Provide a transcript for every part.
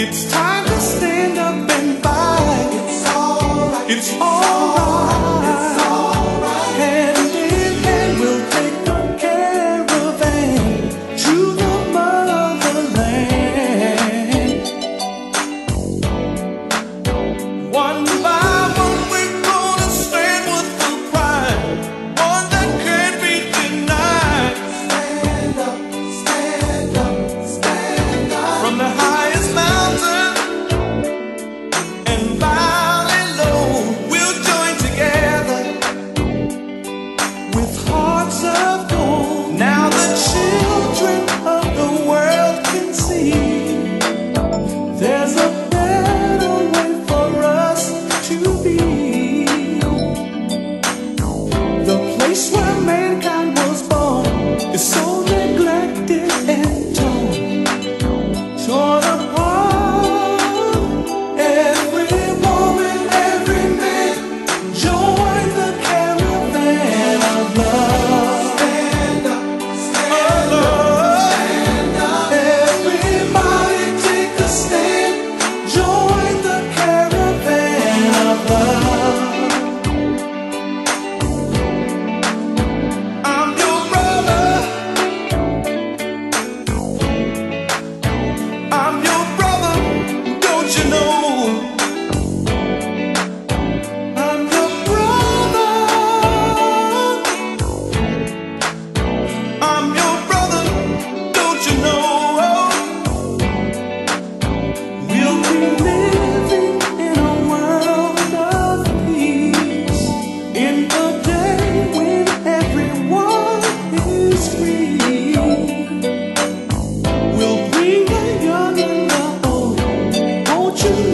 It's time to stand up and fight. It's alright. It's alright.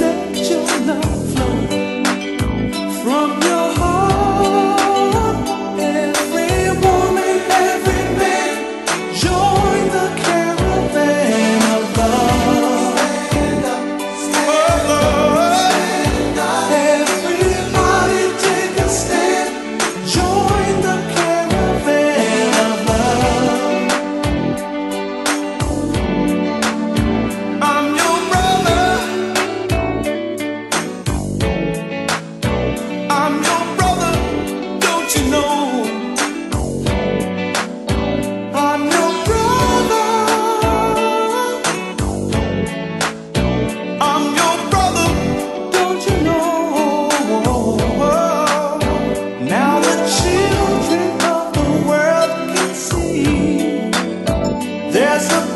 love. as a